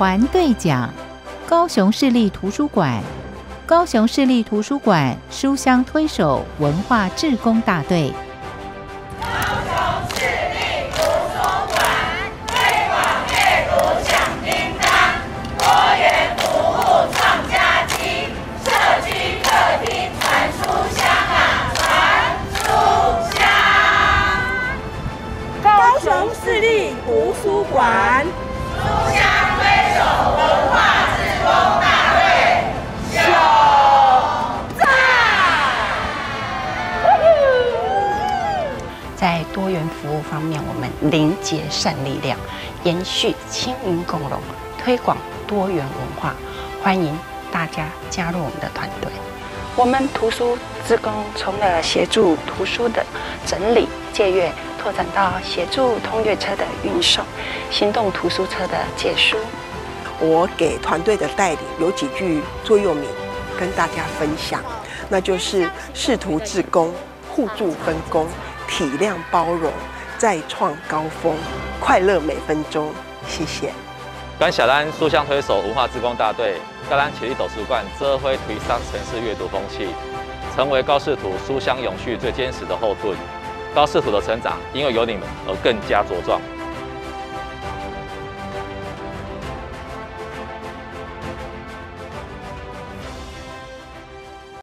团队奖，高雄市立图书馆，高雄市立图书馆书香推手文化志工大队，高雄市立图书馆推广阅读响叮当，多元服务创佳绩，社区客厅传书香啊传书香，高雄市立图书。在多元服务方面，我们凝结善力量，延续青云共荣，推广多元文化，欢迎大家加入我们的团队。我们图书职工从了协助图书的整理、借阅。拓展到协助通阅车的运送，行动图书车的借书。我给团队的带领有几句座右铭跟大家分享，那就是视图自工，互助分工，体谅包容，再创高峰，快乐每分钟。谢谢。感谢咱书香推手文化自工大队，跟咱启力图书馆，这会推上城市阅读风气，成为高士图书香永续最坚实的后盾。高士图的成长，因为有你们而更加茁壮。